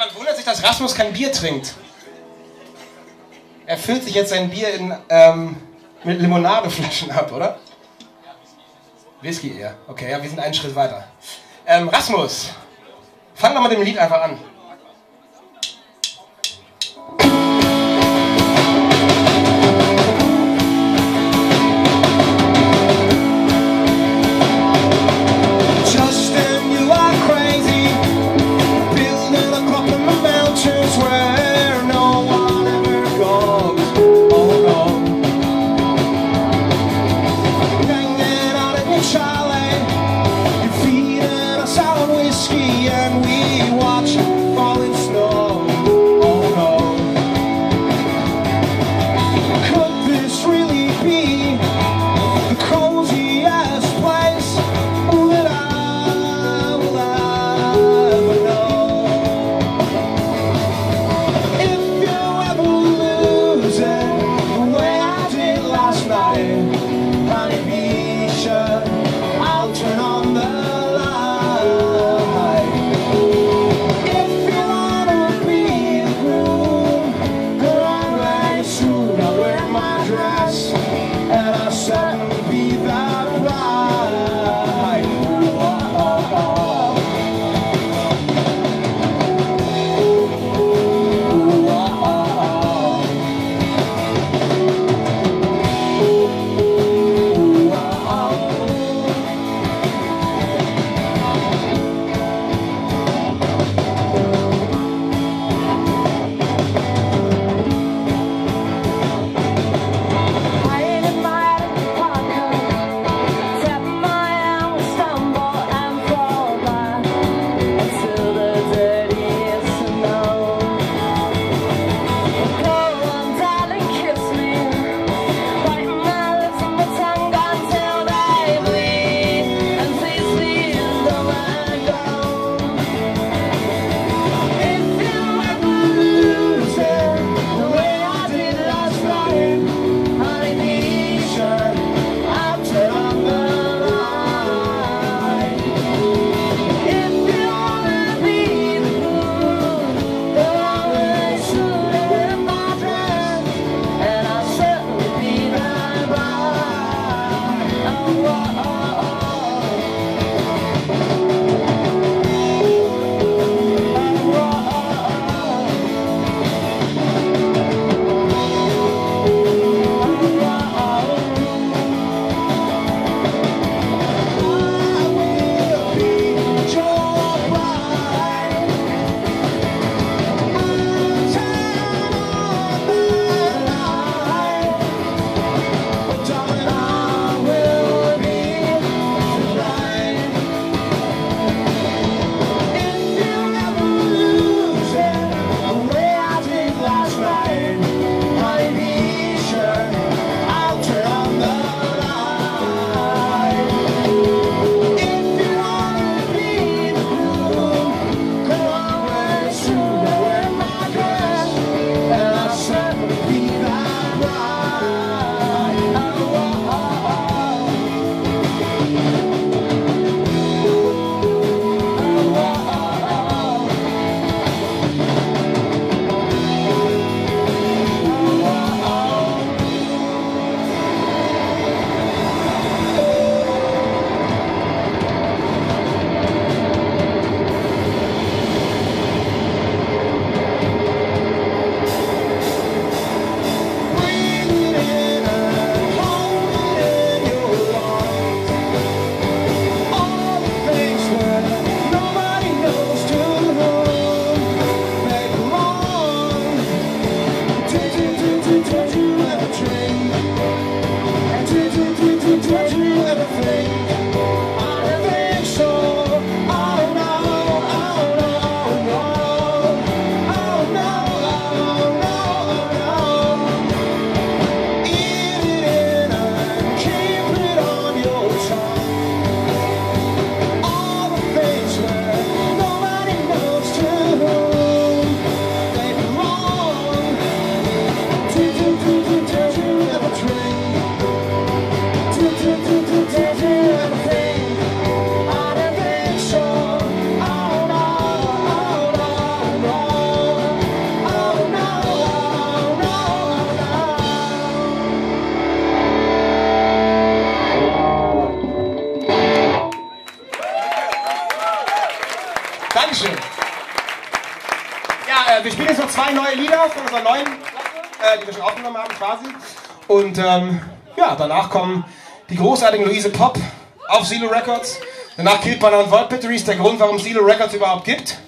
man wundert sich, dass Rasmus kein Bier trinkt. Er füllt sich jetzt sein Bier in, ähm, mit Limonadeflaschen ab, oder? Whisky eher. Okay, ja, wir sind einen Schritt weiter. Ähm, Rasmus, fang doch mit dem Lied einfach an. Dankeschön. Ja, äh, wir spielen jetzt noch zwei neue Lieder von unserer neuen Platte, äh, die wir schon aufgenommen haben quasi. Und ähm, ja, danach kommen die großartigen Luise Pop auf Silo Records. Danach Killbanner und Volt Batteries, der Grund, warum es Silo Records überhaupt gibt.